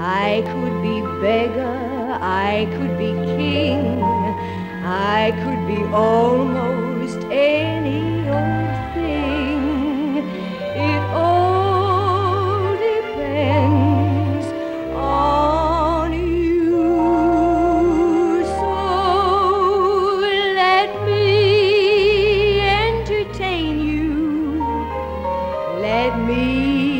I could be beggar, I could be king, I could be almost any old thing. It all depends on you. So let me entertain you. Let me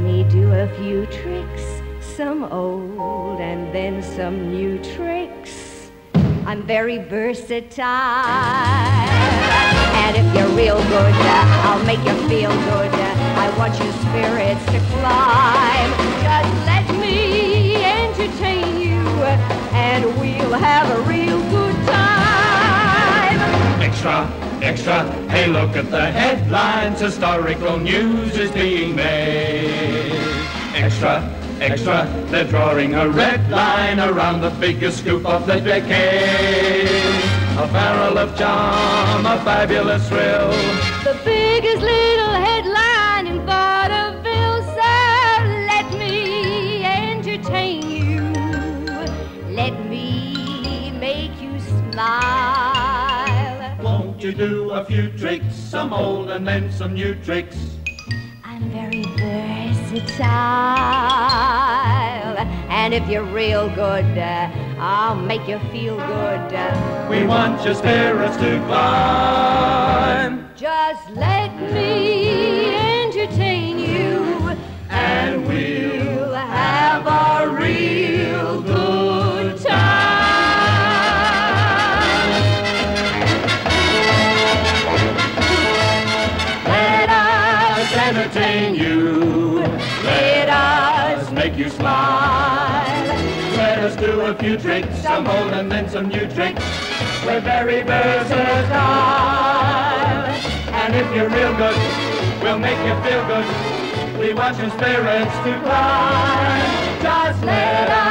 me do a few tricks, some old and then some new tricks. I'm very versatile. And if you're real good, I'll make you feel good. I want your spirits to climb. Just let me entertain you, and we'll have a real good time. Extra, extra, hey look at the headlines, historical news is being made. Extra, extra, they're drawing a red line around the biggest scoop of the decade. A barrel of charm, a fabulous thrill. The biggest little do a few tricks, some old and then some new tricks? I'm very versatile. And if you're real good, uh, I'll make you feel good. Uh, We want your spirits to climb. just let entertain you. Let us make you smile. Let us do a few tricks, some old and then some new tricks. We're very versatile. And if you're real good, we'll make you feel good. We want your spirits to climb. Just let